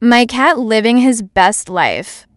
My cat living his best life.